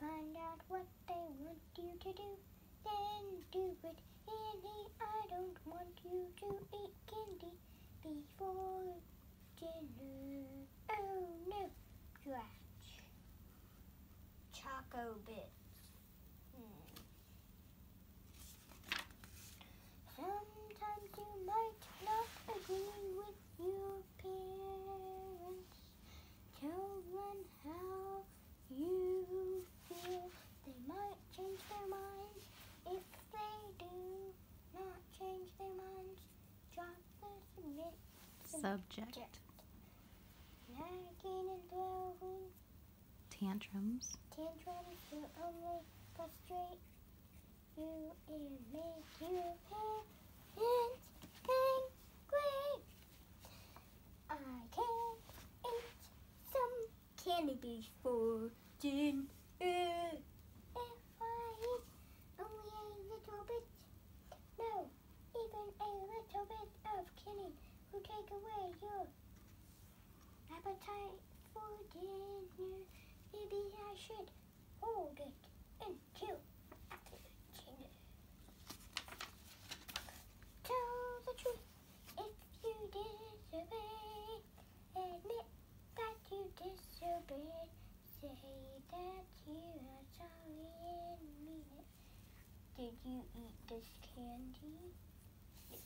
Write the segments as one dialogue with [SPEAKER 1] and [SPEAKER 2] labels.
[SPEAKER 1] Find out what they want you to do, then do it. Andy, I don't want you to eat candy before dinner. Oh no, scratch. Choco bits.
[SPEAKER 2] Subject. Tantrums.
[SPEAKER 1] tantrums will only frustrate you and make your parents angry. I can eat some candy for dinner. Take away your appetite for dinner. Maybe I should hold it until after dinner. Tell the truth if you disobey. Admit that you disobeyed. Say that you are sorry and mean it. Did you eat this candy? Yes.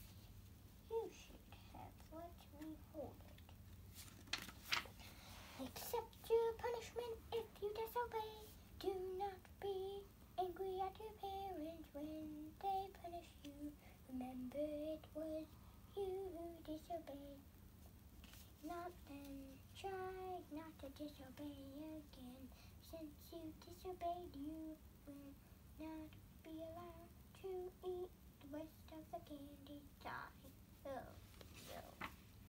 [SPEAKER 1] You should have let me hold it. Accept your punishment if you disobey. Do not be angry your parents when they punish you. Remember it was you who disobeyed. Not then. Try not to disobey again. Since you disobeyed, you will not be allowed to eat the rest